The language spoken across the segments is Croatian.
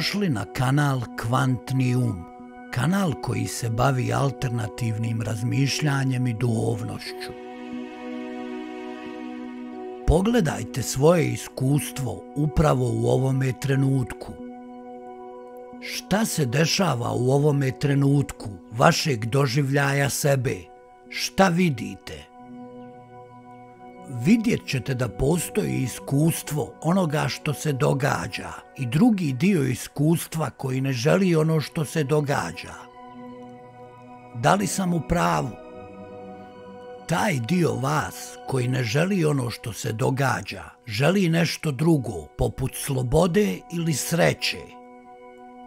Dobrodošli na kanal Kvantni um, kanal koji se bavi alternativnim razmišljanjem i duhovnošću. Pogledajte svoje iskustvo upravo u ovome trenutku. Šta se dešava u ovome trenutku vašeg doživljaja sebe? Šta vidite? Vidjet ćete da postoji iskustvo onoga što se događa i drugi dio iskustva koji ne želi ono što se događa. Da li sam u pravu? Taj dio vas koji ne želi ono što se događa, želi nešto drugo, poput slobode ili sreće.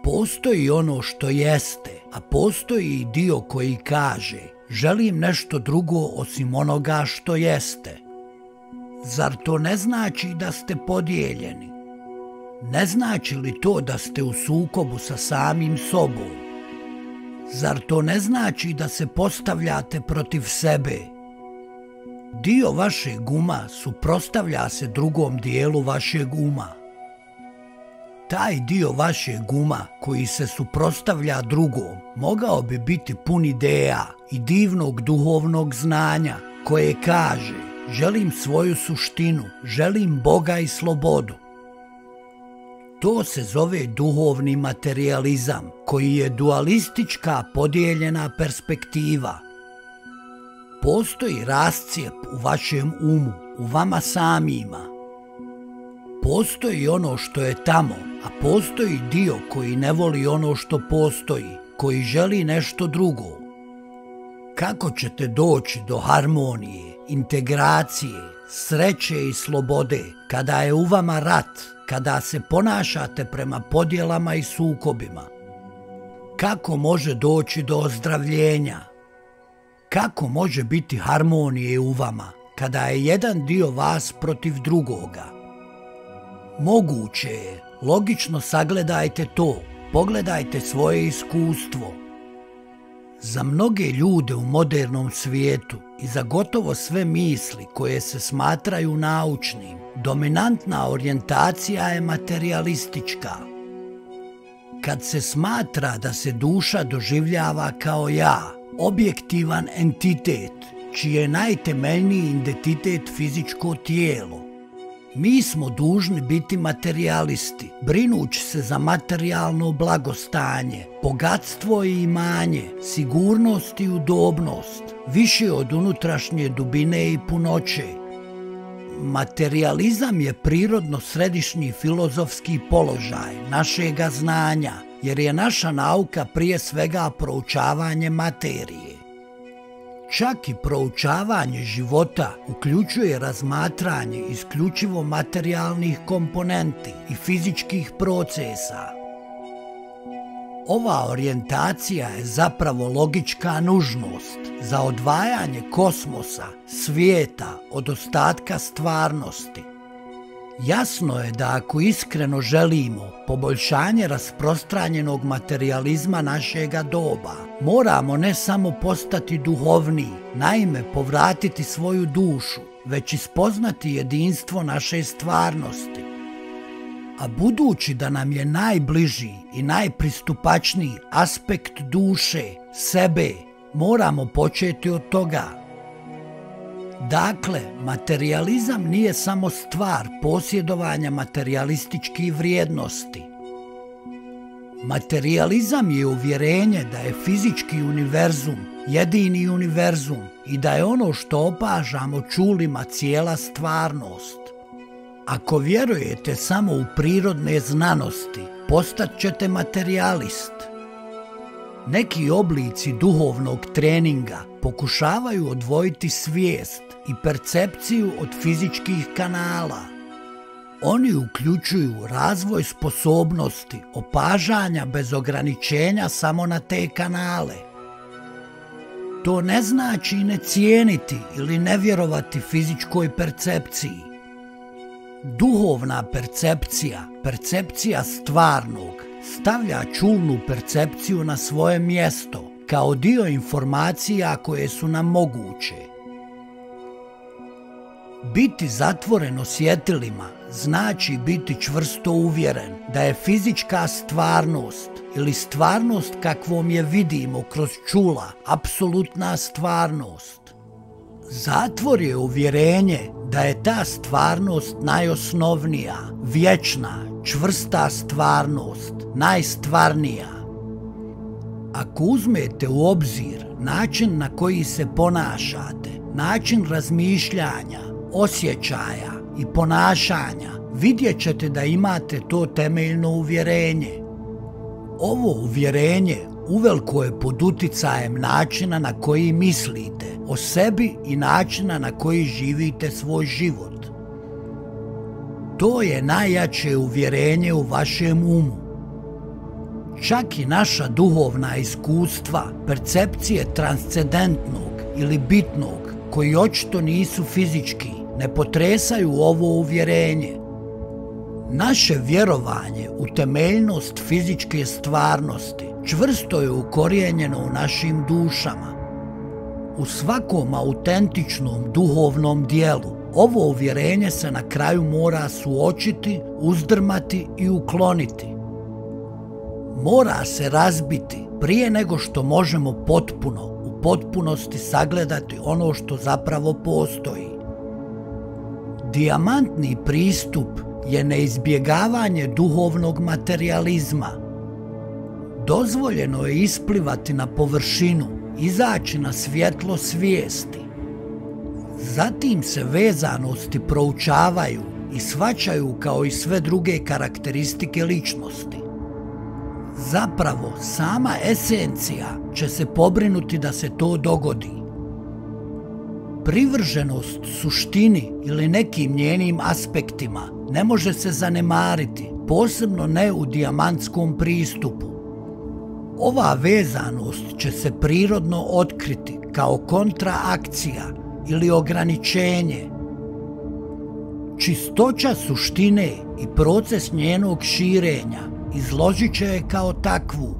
Postoji ono što jeste, a postoji i dio koji kaže želim nešto drugo osim onoga što jeste. Zar to ne znači da ste podijeljeni? Ne znači li to da ste u sukobu sa samim sobom? Zar to ne znači da se postavljate protiv sebe? Dio vašeg uma suprostavlja se drugom dijelu vašeg uma. Taj dio vašeg uma koji se suprostavlja drugom mogao bi biti pun ideja i divnog duhovnog znanja koje kaže želim svoju suštinu, želim Boga i slobodu. To se zove duhovni materializam, koji je dualistička podijeljena perspektiva. Postoji rascijep u vašem umu, u vama samima. Postoji ono što je tamo, a postoji dio koji ne voli ono što postoji, koji želi nešto drugo. Kako ćete doći do harmonije, integracije, sreće i slobode, kada je u vama rat, kada se ponašate prema podjelama i sukobima? Kako može doći do ozdravljenja? Kako može biti harmonije u vama kada je jedan dio vas protiv drugoga? Moguće je, logično sagledajte to, pogledajte svoje iskustvo, za mnoge ljude u modernom svijetu i za gotovo sve misli koje se smatraju naučnim, dominantna orijentacija je materialistička. Kad se smatra da se duša doživljava kao ja, objektivan entitet, čiji je najtemeljniji identitet fizičko tijelo, mi smo dužni biti materijalisti, brinući se za materijalno blagostanje, bogatstvo i imanje, sigurnost i udobnost, više od unutrašnje dubine i punoće. Materializam je prirodno središnji filozofski položaj našega znanja, jer je naša nauka prije svega proučavanje materije. Čak i proučavanje života uključuje razmatranje isključivo materijalnih komponenti i fizičkih procesa. Ova orijentacija je zapravo logička nužnost za odvajanje kosmosa, svijeta od ostatka stvarnosti Jasno je da ako iskreno želimo poboljšanje rasprostranjenog materializma našega doba, moramo ne samo postati duhovni, naime povratiti svoju dušu, već ispoznati jedinstvo naše stvarnosti. A budući da nam je najbliži i najpristupačniji aspekt duše, sebe, moramo početi od toga Dakle, materializam nije samo stvar posjedovanja materialističkih vrijednosti. Materializam je uvjerenje da je fizički univerzum jedini univerzum i da je ono što opažamo čulima cijela stvarnost. Ako vjerujete samo u prirodne znanosti, postat ćete materialist. Neki oblici duhovnog treninga pokušavaju odvojiti svijest i percepciju od fizičkih kanala. Oni uključuju razvoj sposobnosti opažanja bez ograničenja samo na te kanale. To ne znači ne cijeniti ili ne vjerovati fizičkoj percepciji. Duhovna percepcija, percepcija stvarnog, stavlja čulnu percepciju na svoje mjesto kao dio informacija koje su nam moguće. Biti zatvoren osjetilima znači biti čvrsto uvjeren da je fizička stvarnost ili stvarnost kakvom je vidimo kroz čula apsolutna stvarnost. Zatvor je uvjerenje da je ta stvarnost najosnovnija, vječna, čvrsta stvarnost, najstvarnija. Ako uzmete u obzir način na koji se ponašate, način razmišljanja, osjećaja i ponašanja, vidjet ćete da imate to temeljno uvjerenje. Ovo uvjerenje uveliko je pod uticajem načina na koji mislite o sebi i načina na koji živite svoj život. To je najjače uvjerenje u vašem umu. Čak i naša duhovna iskustva, percepcije transcendentnog ili bitnog, koji očito nisu fizički, ne potresaju ovo uvjerenje. Naše vjerovanje u temeljnost fizičke stvarnosti čvrsto je ukorijenjeno u našim dušama. U svakom autentičnom duhovnom dijelu ovo uvjerenje se na kraju mora suočiti, uzdrmati i ukloniti. Mora se razbiti prije nego što možemo potpuno, u potpunosti sagledati ono što zapravo postoji. Dijamantni pristup je neizbjegavanje duhovnog materializma. Dozvoljeno je isplivati na površinu, izaći na svjetlo svijesti. Zatim se vezanosti proučavaju i svačaju kao i sve druge karakteristike ličnosti. Zapravo, sama esencija će se pobrinuti da se to dogodi privrženost suštini ili nekim njenim aspektima ne može se zanemariti, posebno ne u dijamantskom pristupu. Ova vezanost će se prirodno otkriti kao kontraakcija ili ograničenje. Čistoća suštine i proces njenog širenja izložit će je kao takvu.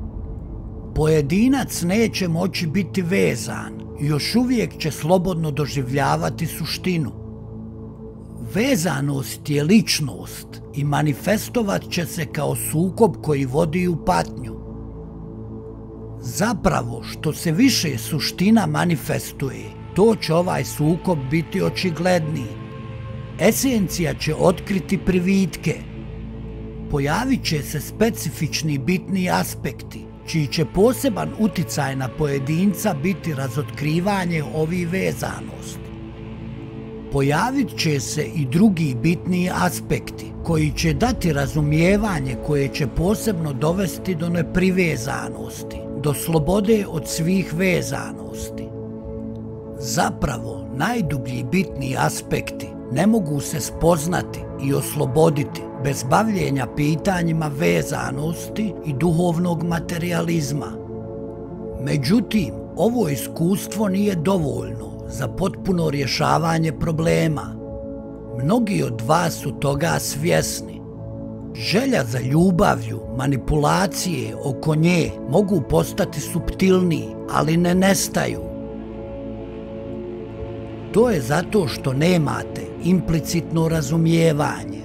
Pojedinac neće moći biti vezan, još uvijek će slobodno doživljavati suštinu. Vezanost je ličnost i manifestovat će se kao sukob koji vodi u patnju. Zapravo, što se više suština manifestuje, to će ovaj sukob biti očigledniji. Esencija će otkriti privitke. Pojavit će se specifični bitni aspekti, čiji će poseban uticaj na pojedinca biti razotkrivanje ovih vezanosti. Pojavit će se i drugi bitniji aspekti koji će dati razumijevanje koje će posebno dovesti do neprivezanosti, do slobode od svih vezanosti. Zapravo, najdublji bitni aspekti ne mogu se spoznati i osloboditi bez bavljenja pitanjima vezanosti i duhovnog materializma. Međutim, ovo iskustvo nije dovoljno za potpuno rješavanje problema. Mnogi od vas su toga svjesni. Želja za ljubavlju, manipulacije oko nje mogu postati subtilniji, ali ne nestaju. To je zato što nemate implicitno razumijevanje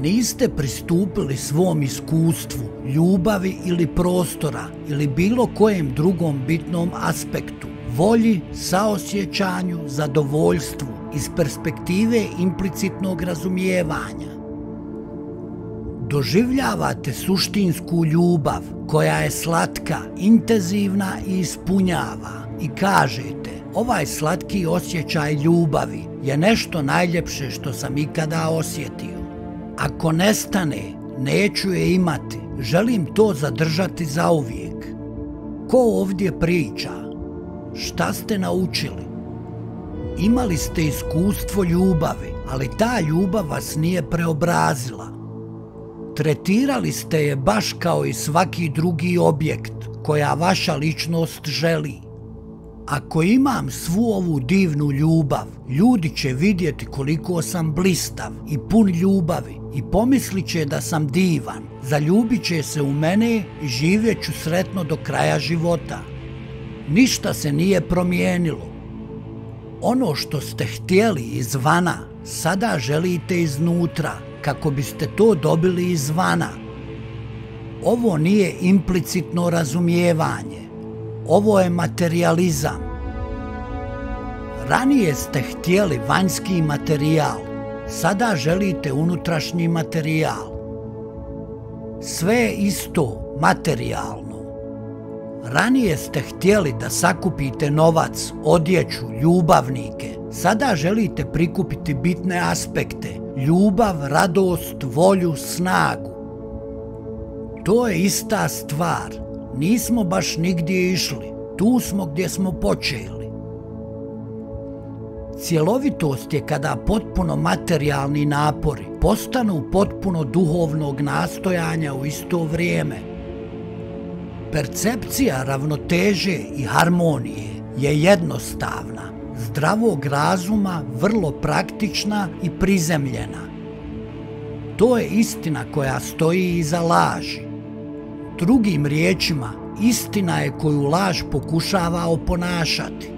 niste pristupili svom iskustvu, ljubavi ili prostora ili bilo kojem drugom bitnom aspektu, volji, saosjećanju, zadovoljstvu iz perspektive implicitnog razumijevanja. Doživljavate suštinsku ljubav koja je slatka, intenzivna i ispunjava i kažete ovaj slatki osjećaj ljubavi je nešto najljepše što sam ikada osjetio. Ako nestane, neću je imati. Želim to zadržati zauvijek. Ko ovdje priča? Šta ste naučili? Imali ste iskustvo ljubavi, ali ta ljubav vas nije preobrazila. Tretirali ste je baš kao i svaki drugi objekt koja vaša ličnost želi. Ako imam svu ovu divnu ljubav, ljudi će vidjeti koliko sam blistav i pun ljubavi i pomislit će da sam divan, zaljubit će se u mene i živjet ću sretno do kraja života. Ništa se nije promijenilo. Ono što ste htjeli izvana, sada želite iznutra, kako biste to dobili izvana. Ovo nije implicitno razumijevanje. Ovo je materializam. Ranije ste htjeli vanjski materijal, sada želite unutrašnji materijal. Sve je isto materijalno. Ranije ste htjeli da sakupite novac, odjeću, ljubavnike. Sada želite prikupiti bitne aspekte, ljubav, radost, volju, snagu. To je ista stvar. Nismo baš nigdje išli. Tu smo gdje smo počeli. Cjelovitost je kada potpuno materijalni napori postanu potpuno duhovnog nastojanja u isto vrijeme. Percepcija ravnoteže i harmonije je jednostavna, zdravog razuma, vrlo praktična i prizemljena. To je istina koja stoji iza laži. Drugim riječima, istina je koju laž pokušava oponašati.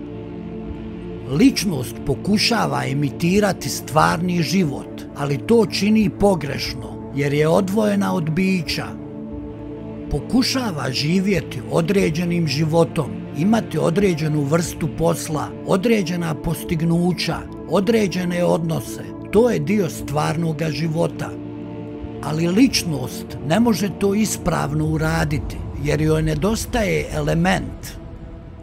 Ličnost pokušava imitirati stvarni život, ali to čini pogrešno jer je odvojena od bića. Pokušava živjeti određenim životom, imati određenu vrstu posla, određena postignuća, određene odnose. To je dio stvarnoga života. Ali ličnost ne može to ispravno uraditi jer joj nedostaje element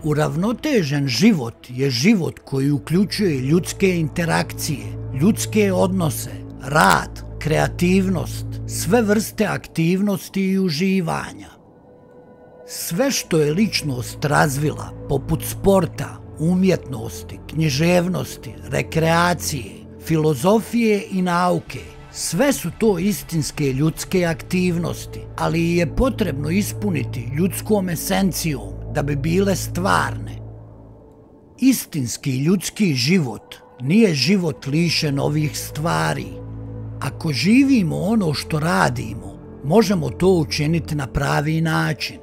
Uravnotežen život je život koji uključuje ljudske interakcije, ljudske odnose, rad, kreativnost, sve vrste aktivnosti i uživanja. Sve što je ličnost razvila, poput sporta, umjetnosti, književnosti, rekreacije, filozofije i nauke, sve su to istinske ljudske aktivnosti, ali je potrebno ispuniti ljudskom esencijom da bi bile stvarne. Istinski ljudski život nije život lišen ovih stvari. Ako živimo ono što radimo, možemo to učiniti na pravi način.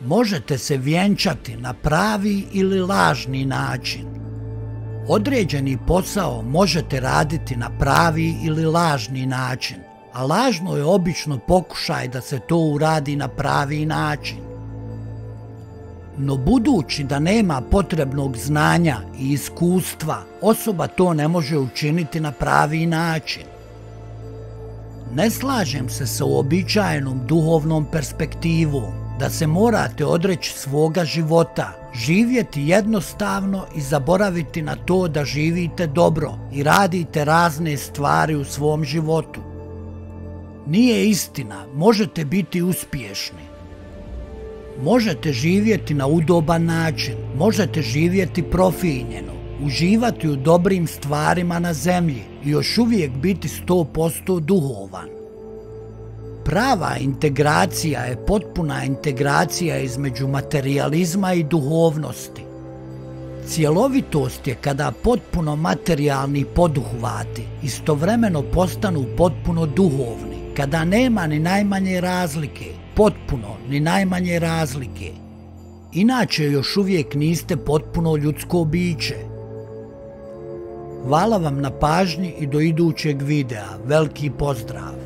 Možete se vjenčati na pravi ili lažni način. Određeni posao možete raditi na pravi ili lažni način, a lažno je obično pokušaj da se to uradi na pravi način. No budući da nema potrebnog znanja i iskustva, osoba to ne može učiniti na pravi način. Ne slažem se sa uobičajenom duhovnom perspektivom da se morate odreći svoga života, živjeti jednostavno i zaboraviti na to da živite dobro i radite razne stvari u svom životu. Nije istina, možete biti uspješni, Možete živjeti na udoban način, možete živjeti profinjeno, uživati u dobrim stvarima na zemlji i još uvijek biti 100% duhovan. Prava integracija je potpuna integracija između materializma i duhovnosti. Cjelovitost je kada potpuno materijalni poduhvati istovremeno postanu potpuno duhovni, kada nema ni najmanje razlike potpuno, ni najmanje razlike. Inače još uvijek niste potpuno ljudsko biće. Hvala vam na pažnji i do idućeg videa. Veliki pozdrav!